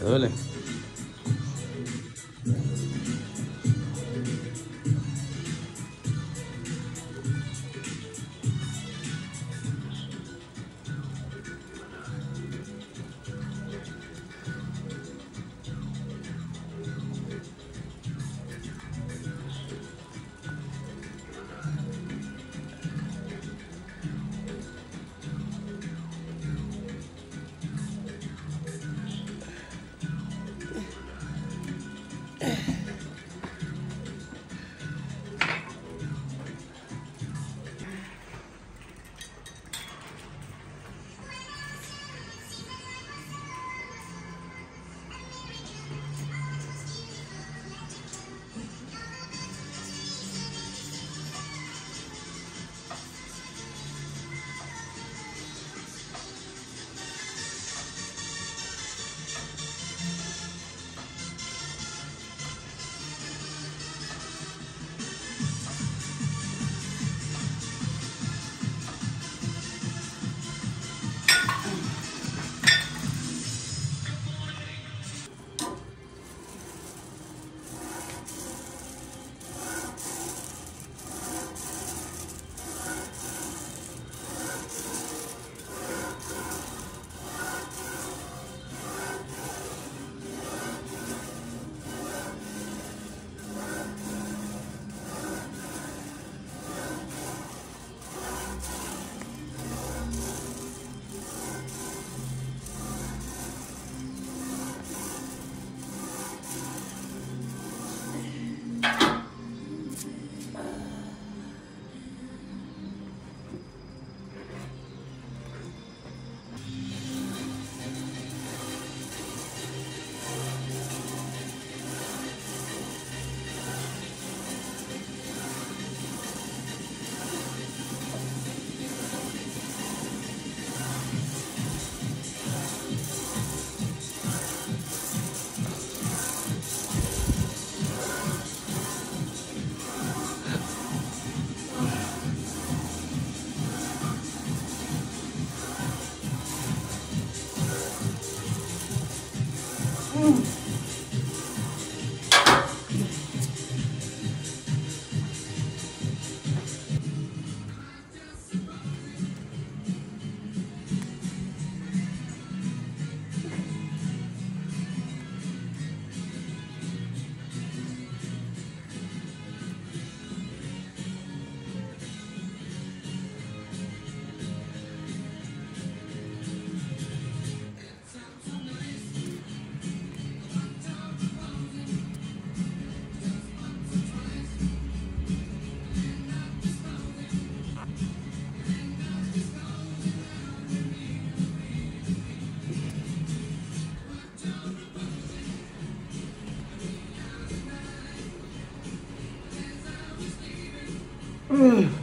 得嘞 Mm. Mm.